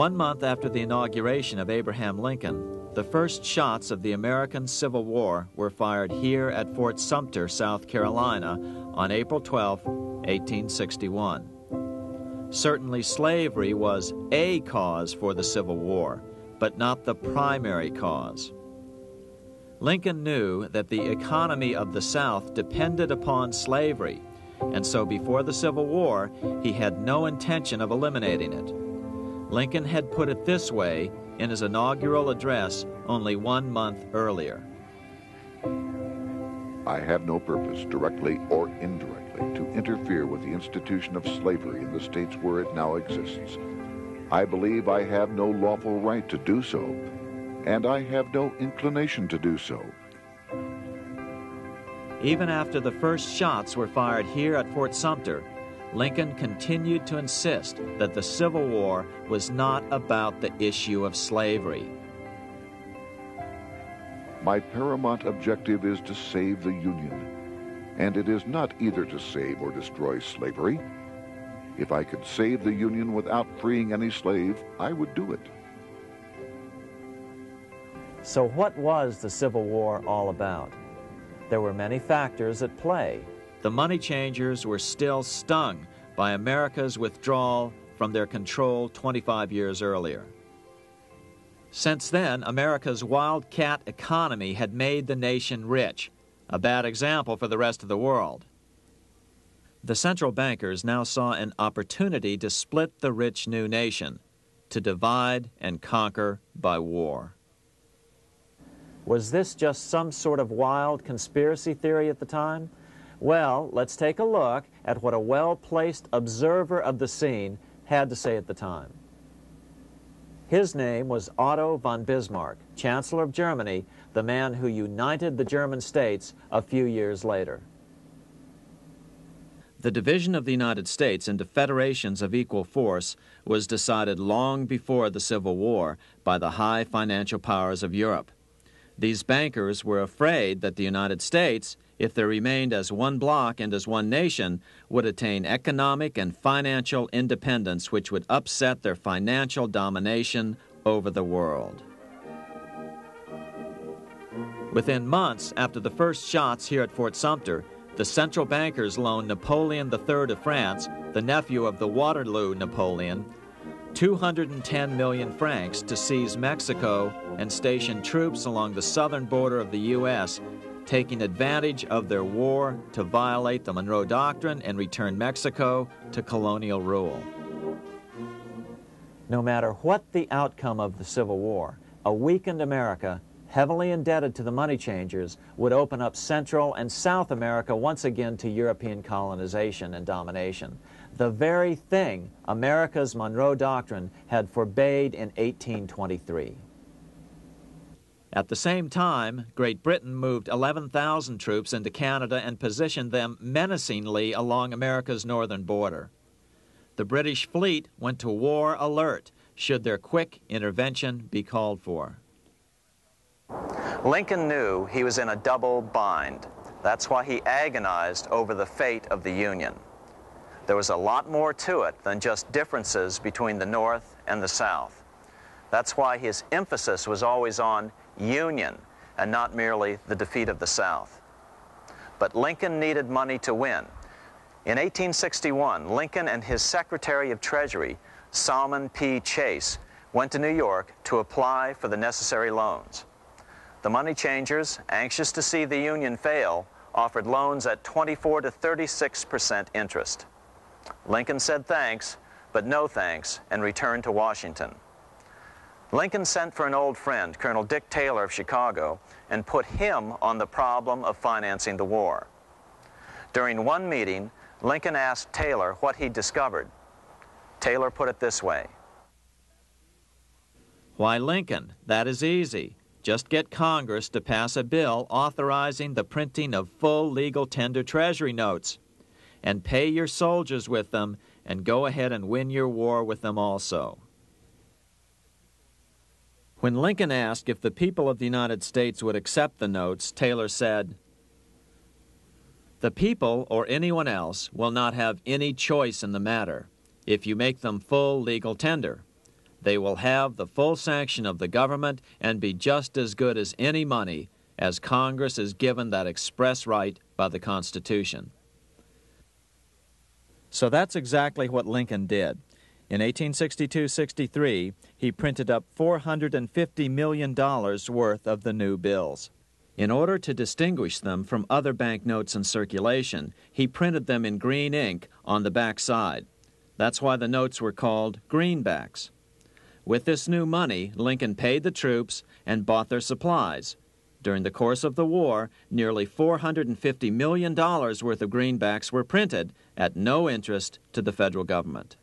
One month after the inauguration of Abraham Lincoln, the first shots of the American Civil War were fired here at Fort Sumter, South Carolina, on April 12, 1861. Certainly, slavery was a cause for the Civil War, but not the primary cause. Lincoln knew that the economy of the South depended upon slavery, and so before the Civil War, he had no intention of eliminating it. Lincoln had put it this way in his inaugural address only one month earlier. I have no purpose, directly or indirectly, to interfere with the institution of slavery in the states where it now exists. I believe I have no lawful right to do so, and I have no inclination to do so. Even after the first shots were fired here at Fort Sumter, Lincoln continued to insist that the Civil War was not about the issue of slavery. My paramount objective is to save the Union, and it is not either to save or destroy slavery. If I could save the Union without freeing any slave, I would do it. So, what was the Civil War all about? There were many factors at play. The money changers were still stung by America's withdrawal from their control 25 years earlier. Since then, America's wildcat economy had made the nation rich, a bad example for the rest of the world. The central bankers now saw an opportunity to split the rich new nation, to divide and conquer by war. Was this just some sort of wild conspiracy theory at the time? Well, let's take a look at what a well-placed observer of the scene had to say at the time. His name was Otto von Bismarck, Chancellor of Germany, the man who united the German states a few years later. The division of the United States into federations of equal force was decided long before the Civil War by the high financial powers of Europe. These bankers were afraid that the United States, if they remained as one bloc and as one nation, would attain economic and financial independence which would upset their financial domination over the world. Within months after the first shots here at Fort Sumter, the central bankers loaned Napoleon III of France, the nephew of the Waterloo Napoleon, 210 million francs to seize Mexico and station troops along the southern border of the U.S., taking advantage of their war to violate the Monroe Doctrine and return Mexico to colonial rule. No matter what the outcome of the Civil War, a weakened America, heavily indebted to the money changers, would open up Central and South America once again to European colonization and domination the very thing America's Monroe Doctrine had forbade in 1823. At the same time, Great Britain moved 11,000 troops into Canada and positioned them menacingly along America's northern border. The British fleet went to war alert should their quick intervention be called for. Lincoln knew he was in a double bind. That's why he agonized over the fate of the Union. There was a lot more to it than just differences between the North and the South. That's why his emphasis was always on union and not merely the defeat of the South. But Lincoln needed money to win. In 1861, Lincoln and his Secretary of Treasury, Salmon P. Chase, went to New York to apply for the necessary loans. The money changers, anxious to see the Union fail, offered loans at 24 to 36 percent interest. Lincoln said thanks, but no thanks, and returned to Washington. Lincoln sent for an old friend, Colonel Dick Taylor of Chicago, and put him on the problem of financing the war. During one meeting, Lincoln asked Taylor what he'd discovered. Taylor put it this way. Why, Lincoln, that is easy. Just get Congress to pass a bill authorizing the printing of full legal tender treasury notes and pay your soldiers with them and go ahead and win your war with them also. When Lincoln asked if the people of the United States would accept the notes, Taylor said, The people or anyone else will not have any choice in the matter if you make them full legal tender. They will have the full sanction of the government and be just as good as any money, as Congress is given that express right by the Constitution. So that's exactly what Lincoln did. In 1862 63, he printed up $450 million worth of the new bills. In order to distinguish them from other banknotes in circulation, he printed them in green ink on the back side. That's why the notes were called greenbacks. With this new money, Lincoln paid the troops and bought their supplies. During the course of the war, nearly $450 million worth of greenbacks were printed at no interest to the federal government.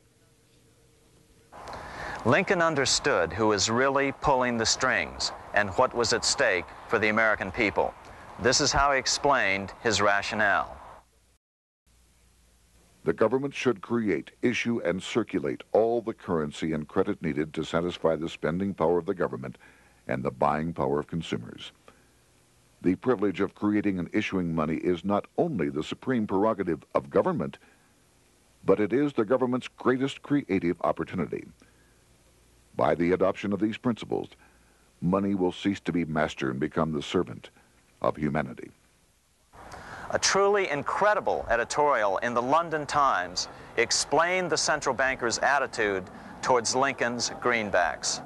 Lincoln understood who was really pulling the strings and what was at stake for the American people. This is how he explained his rationale. The government should create, issue, and circulate all the currency and credit needed to satisfy the spending power of the government and the buying power of consumers. The privilege of creating and issuing money is not only the supreme prerogative of government, but it is the government's greatest creative opportunity. By the adoption of these principles, money will cease to be master and become the servant of humanity. A truly incredible editorial in the London Times explained the central banker's attitude towards Lincoln's greenbacks.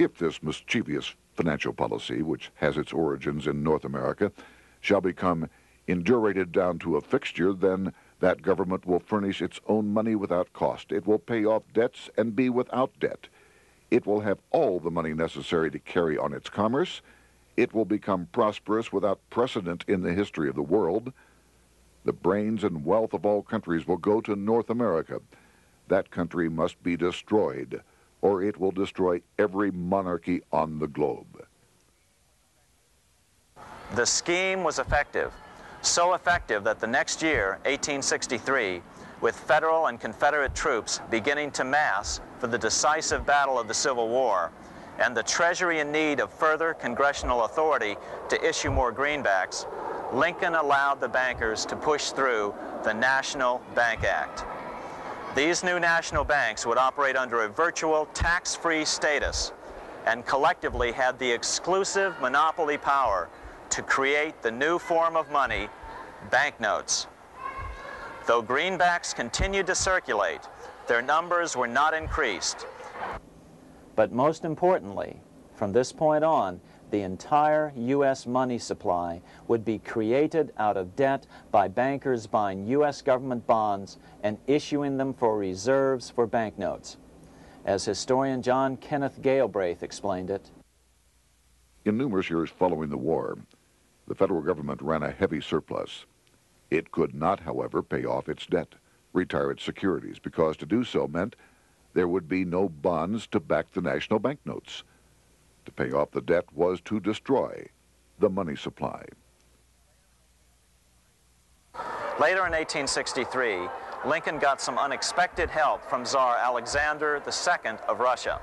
If this mischievous financial policy, which has its origins in North America, shall become indurated down to a fixture, then that government will furnish its own money without cost. It will pay off debts and be without debt. It will have all the money necessary to carry on its commerce it will become prosperous without precedent in the history of the world. The brains and wealth of all countries will go to North America. That country must be destroyed, or it will destroy every monarchy on the globe. The scheme was effective, so effective that the next year, 1863, with Federal and Confederate troops beginning to mass for the decisive battle of the Civil War, and the Treasury in need of further congressional authority to issue more greenbacks, Lincoln allowed the bankers to push through the National Bank Act. These new national banks would operate under a virtual tax-free status and collectively had the exclusive monopoly power to create the new form of money, banknotes. Though greenbacks continued to circulate, their numbers were not increased, but most importantly, from this point on, the entire U.S. money supply would be created out of debt by bankers buying U.S. government bonds and issuing them for reserves for banknotes. As historian John Kenneth Galbraith explained it, In numerous years following the war, the federal government ran a heavy surplus. It could not, however, pay off its debt, retire its securities, because to do so meant there would be no bonds to back the national banknotes. To pay off the debt was to destroy the money supply. Later in 1863, Lincoln got some unexpected help from Tsar Alexander II of Russia.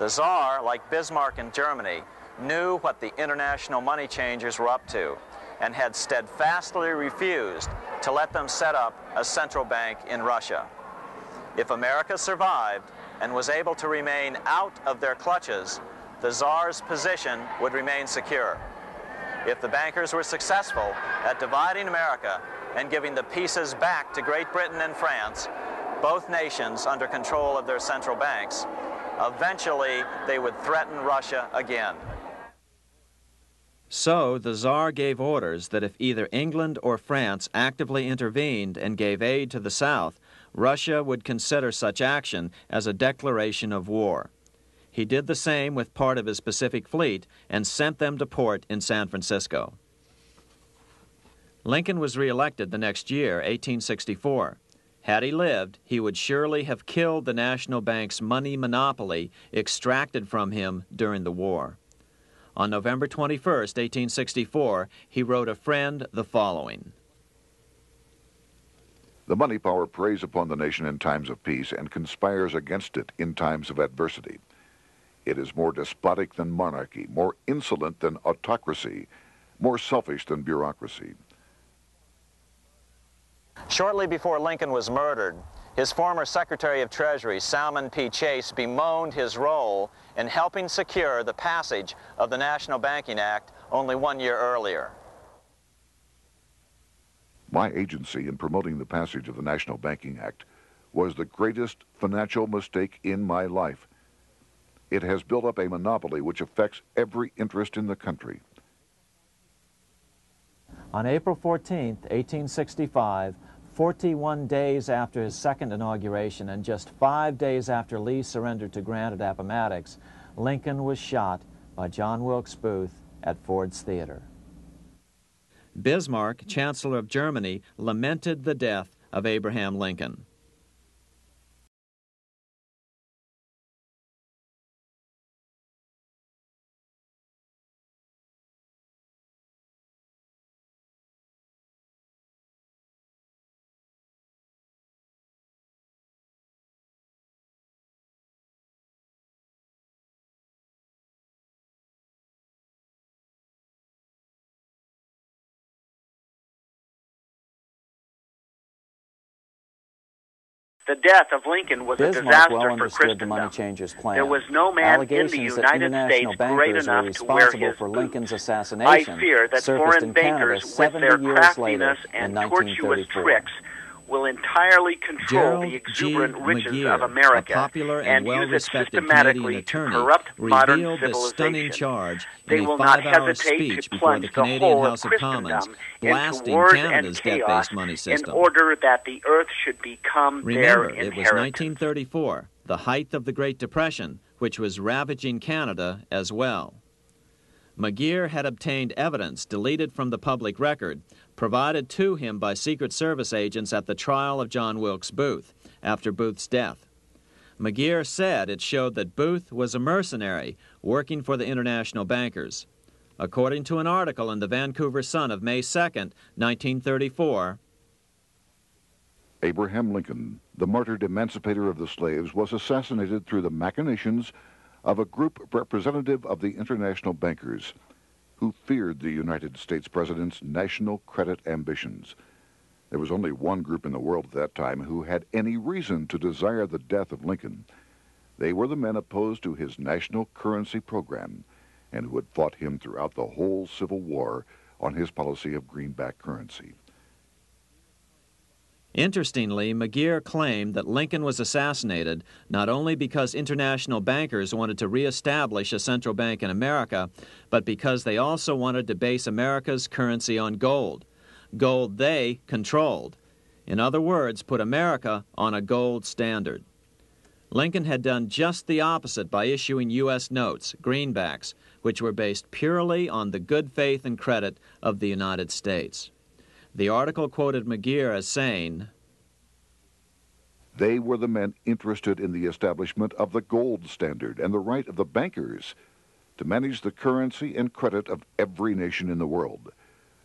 The Tsar, like Bismarck in Germany, knew what the international money changers were up to and had steadfastly refused to let them set up a central bank in Russia. If America survived and was able to remain out of their clutches, the Tsar's position would remain secure. If the bankers were successful at dividing America and giving the pieces back to Great Britain and France, both nations under control of their central banks, eventually they would threaten Russia again. So the Tsar gave orders that if either England or France actively intervened and gave aid to the South, Russia would consider such action as a declaration of war. He did the same with part of his Pacific Fleet and sent them to port in San Francisco. Lincoln was reelected the next year, 1864. Had he lived, he would surely have killed the National Bank's money monopoly extracted from him during the war. On November 21, 1864, he wrote a friend the following the money power preys upon the nation in times of peace and conspires against it in times of adversity. It is more despotic than monarchy, more insolent than autocracy, more selfish than bureaucracy. Shortly before Lincoln was murdered, His former Secretary of Treasury, Salmon P. Chase, bemoaned his role in helping secure the passage of the National Banking Act only one year earlier. My agency in promoting the passage of the National Banking Act was the greatest financial mistake in my life. It has built up a monopoly which affects every interest in the country. On April 14, 1865, 41 days after his second inauguration and just five days after Lee surrendered to Grant at Appomattox, Lincoln was shot by John Wilkes Booth at Ford's Theater. Bismarck, Chancellor of Germany, lamented the death of Abraham Lincoln. The death of Lincoln was Bismarck a disaster well for understood the money Christendom. There was no man in the United States great enough to wear responsible his for. Lincoln's assassination I fear that foreign bankers, with their craftiness and tortuous tricks, will entirely control Gerald the exuberant G. riches McGeer, of America popular and, and use it well-respected systematically Canadian to attorney, corrupt modern revealed the stunning charge They in a will not five-hour hesitate speech to before plunge the Canadian whole House of Commons, Christendom blasting Canada's and chaos debt-based money system. in order that the earth should become Remember, it was 1934, the height of the Great Depression, which was ravaging Canada as well. McGeer had obtained evidence deleted from the public record, provided to him by Secret Service agents at the trial of John Wilkes Booth after Booth's death. McGeer said it showed that Booth was a mercenary working for the international bankers. According to an article in the Vancouver Sun of May 2, 1934, Abraham Lincoln, the martyred emancipator of the slaves, was assassinated through the machinations of a group representative of the international bankers who feared the United States president's national credit ambitions. There was only one group in the world at that time who had any reason to desire the death of Lincoln. They were the men opposed to his national currency program and who had fought him throughout the whole Civil War on his policy of greenback currency. Interestingly, McGeer claimed that Lincoln was assassinated not only because international bankers wanted to reestablish a central bank in America, but because they also wanted to base America's currency on gold. Gold they controlled. In other words, put America on a gold standard. Lincoln had done just the opposite by issuing U.S. notes, greenbacks, which were based purely on the good faith and credit of the United States. The article quoted McGeer as saying, They were the men interested in the establishment of the gold standard and the right of the bankers to manage the currency and credit of every nation in the world.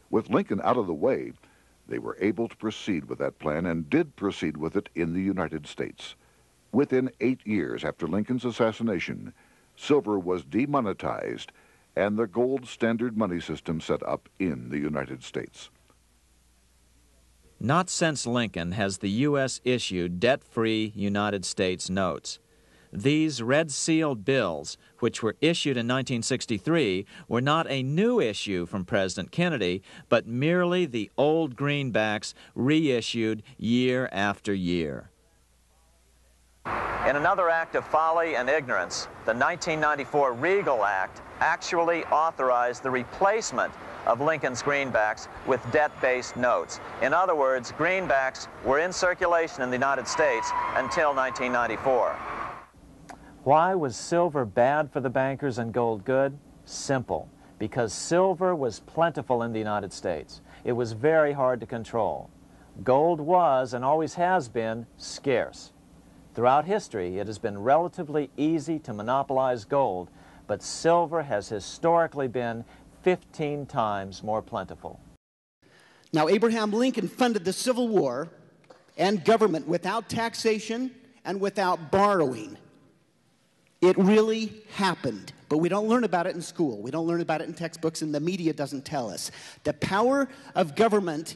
With Lincoln out of the way, they were able to proceed with that plan and did proceed with it in the United States. Within eight years after Lincoln's assassination, silver was demonetized and the gold standard money system set up in the United States. Not since Lincoln has the U.S. issued debt free United States notes. These red sealed bills, which were issued in 1963, were not a new issue from President Kennedy, but merely the old greenbacks reissued year after year. In another act of folly and ignorance, the 1994 Riegle Act actually authorized the replacement of Lincoln's greenbacks with debt-based notes. In other words, greenbacks were in circulation in the United States until 1994. Why was silver bad for the bankers and gold good? Simple. Because silver was plentiful in the United States. It was very hard to control. Gold was, and always has been, scarce. Throughout history, it has been relatively easy to monopolize gold, but silver has historically been 15 times more plentiful. Now, Abraham Lincoln funded the Civil War and government without taxation and without borrowing. It really happened, but we don't learn about it in school. We don't learn about it in textbooks, and the media doesn't tell us. The power of government,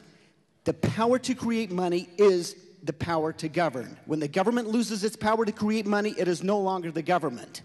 the power to create money, is the power to govern. When the government loses its power to create money, it is no longer the government.